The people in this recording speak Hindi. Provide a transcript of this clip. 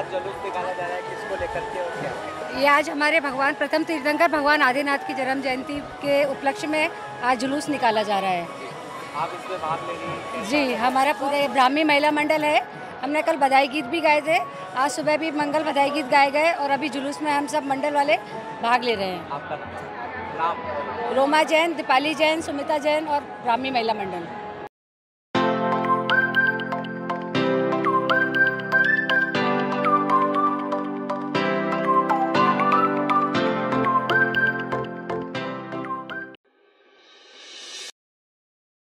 आज जुलूस निकाला जा रहा है किसको लेकर के और क्या? ये आज हमारे भगवान प्रथम तीर्थंकर भगवान आदिनाथ की जन्म जयंती के उपलक्ष्य में आज जुलूस निकाला जा रहा है। आप इसमें भाग ले रही जी हमारा पूरे ब्राह्मी महिला मंडल है। हमने कल बधाई गीत भी गाए थे। आज सुबह भी मंगल बधाई गीत गाए गए और अभी जुलूस में हम सब मंडल वाले भाग ले रहे हैं। आपका नाम? नाम? रोमा जैन दीपाली जैन सुमिता जैन और ब्राह्मी महिला मंडल।